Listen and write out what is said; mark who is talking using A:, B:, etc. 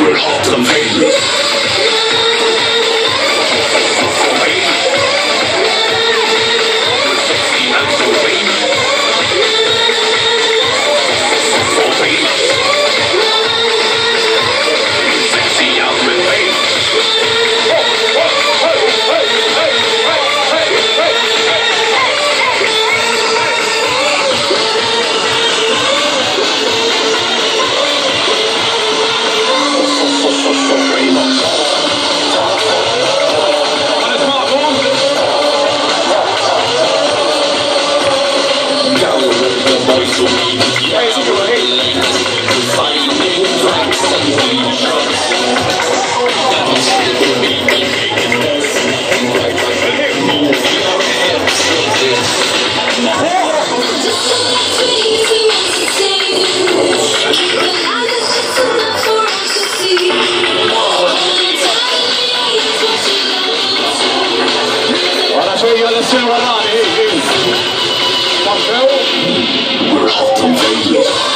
A: favorite, ultimate.
B: sure you understand what that is. That's
A: We're off to